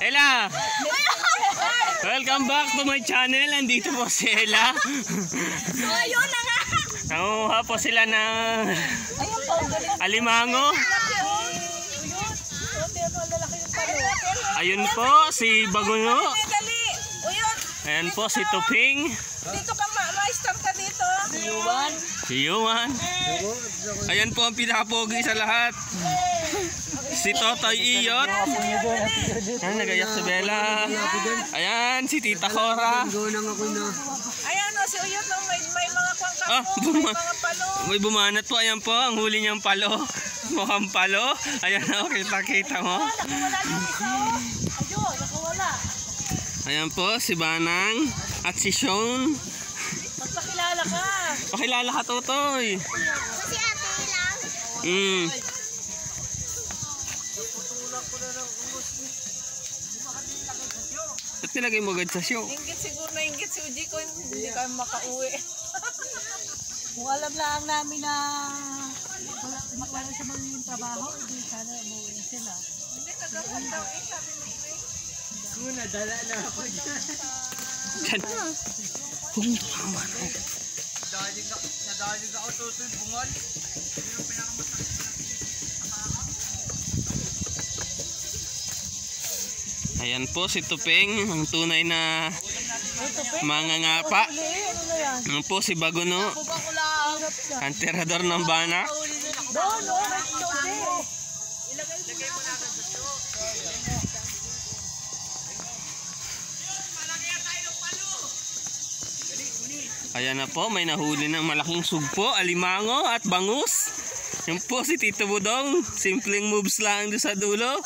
Ella! Welcome back to my channel. Andito po si Ella. So, ayun na nga. Nanguha po sila ng Ayun po, ang galing. alimango. Ayun po si Baguno. Ayan po si Tuping. dito ka ma master ka dito. Yuwan. Yuan. Ayan po ang pinakapogi sa lahat. Si Totoy Iyot. Ayan, nagayak si Bella. Ayan, si Tita Cora. Ayan o, si Uyun no, may, may mga kwang Ah, may mga palo. May bumanat po. Ayan po, ang huli niyang palo. Mukhang palo. Ayan o, kita-kita mo. Ayan po, si Banang at si Sean. Magpakilala ka. Pakilala ka, Totoy. Si ate lang. Mm. Ba't nilagay mo agad sa show? Ingit siguro na ingit si Uji ko, hindi kami makauwi. Kung alam lang namin na wala siya magiging trabaho, hindi sana umuwi sila. Hindi, nagawad daw eh, sabi ni Ray. Yan. Kung tama na. Ayan po si Tupeng, ang tunay na mangangapa. Ano na yan? Ayan po si Baguno, ang tirador ng banak. Doon, no, nagtodi. Ayan na po, may nahuli ng malaking sugpo, alimango at bangus. Yan po si Tito Budong. Simpleng moves lang doon sa dulo.